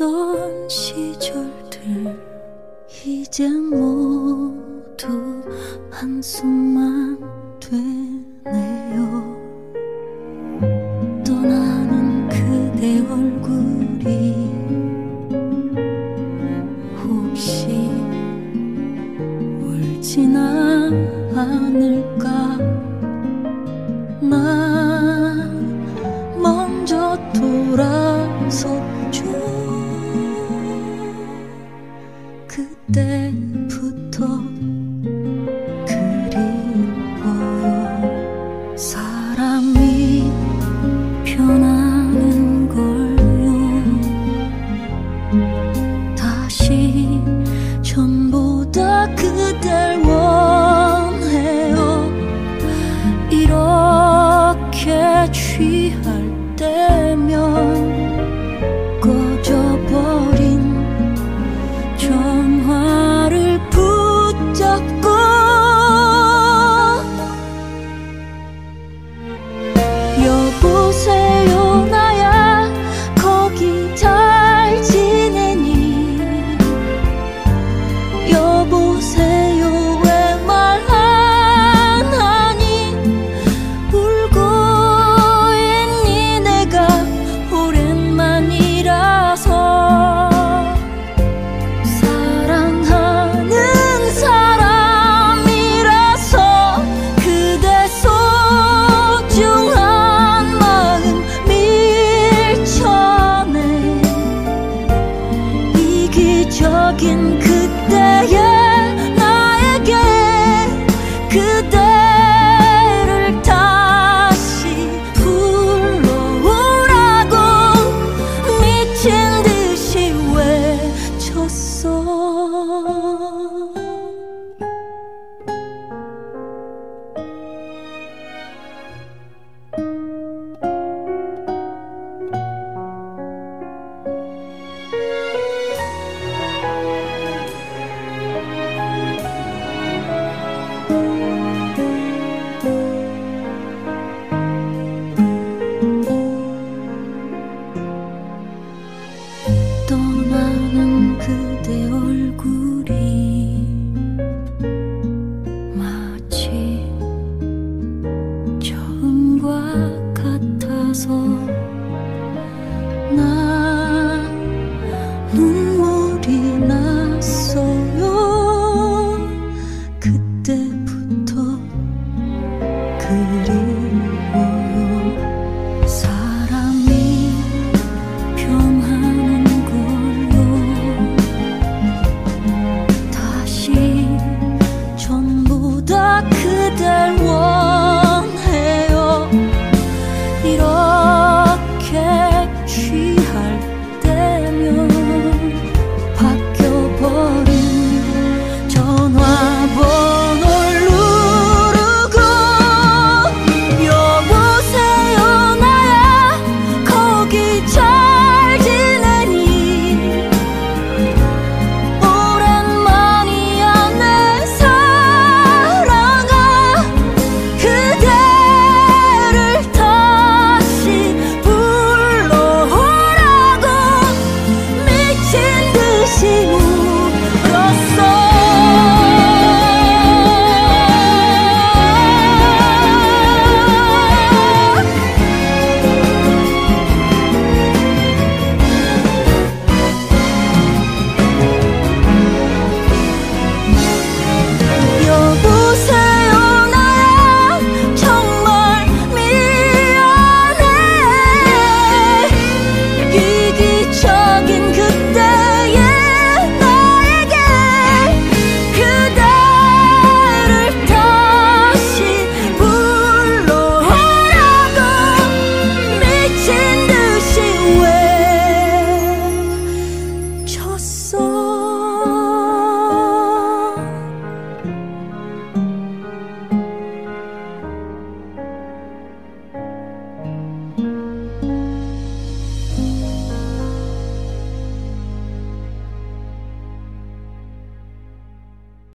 좋았던 시절들 이제 모두 한숨만 되네요. 떠나는 그대 얼굴이 혹시 울지나 않을까? 나 먼저 돌아서 나는 그대 얼굴이 마치 처음과 같아서 나